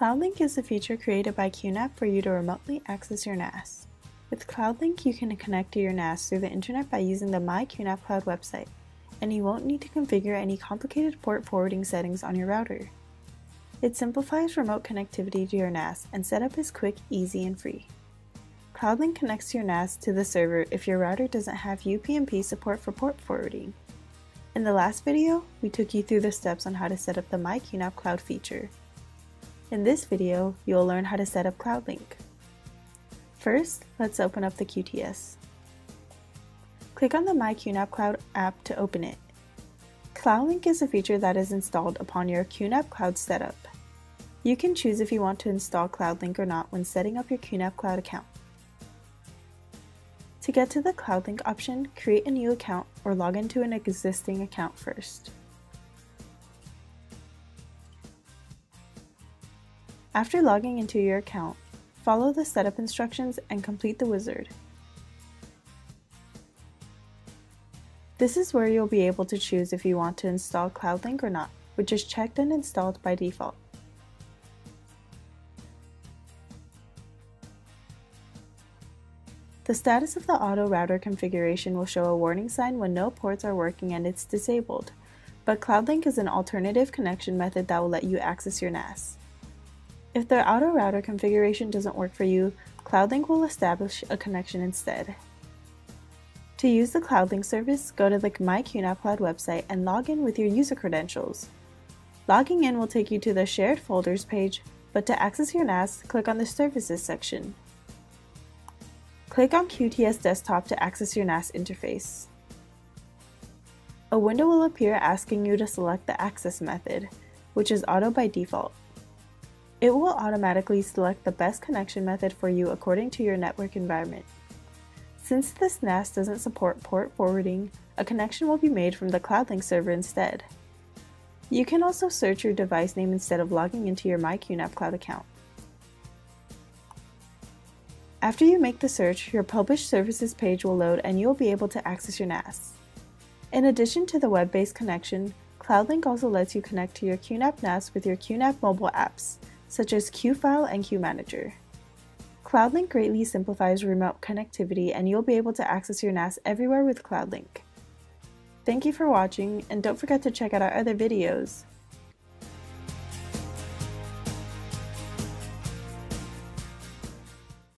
CloudLink is a feature created by QNAP for you to remotely access your NAS. With CloudLink, you can connect to your NAS through the internet by using the My QNAP Cloud website, and you won't need to configure any complicated port forwarding settings on your router. It simplifies remote connectivity to your NAS, and setup is quick, easy, and free. CloudLink connects your NAS to the server if your router doesn't have UPnP support for port forwarding. In the last video, we took you through the steps on how to set up the My QNAP Cloud feature. In this video, you'll learn how to set up CloudLink. First, let's open up the QTS. Click on the My QNAP Cloud app to open it. CloudLink is a feature that is installed upon your QNAP Cloud setup. You can choose if you want to install CloudLink or not when setting up your QNAP Cloud account. To get to the CloudLink option, create a new account or log into an existing account first. After logging into your account, follow the setup instructions and complete the wizard. This is where you'll be able to choose if you want to install CloudLink or not, which is checked and installed by default. The status of the auto router configuration will show a warning sign when no ports are working and it's disabled, but CloudLink is an alternative connection method that will let you access your NAS. If the auto router configuration doesn't work for you, CloudLink will establish a connection instead. To use the CloudLink service, go to the MyQNAP Cloud website and log in with your user credentials. Logging in will take you to the Shared Folders page, but to access your NAS, click on the Services section. Click on QTS Desktop to access your NAS interface. A window will appear asking you to select the access method, which is auto by default. It will automatically select the best connection method for you according to your network environment. Since this NAS doesn't support port forwarding, a connection will be made from the CloudLink server instead. You can also search your device name instead of logging into your MyQNAP Cloud account. After you make the search, your Published Services page will load and you'll be able to access your NAS. In addition to the web-based connection, CloudLink also lets you connect to your QNAP NAS with your QNAP mobile apps, such as QFile and QManager. CloudLink greatly simplifies remote connectivity and you'll be able to access your NAS everywhere with CloudLink. Thank you for watching and don't forget to check out our other videos.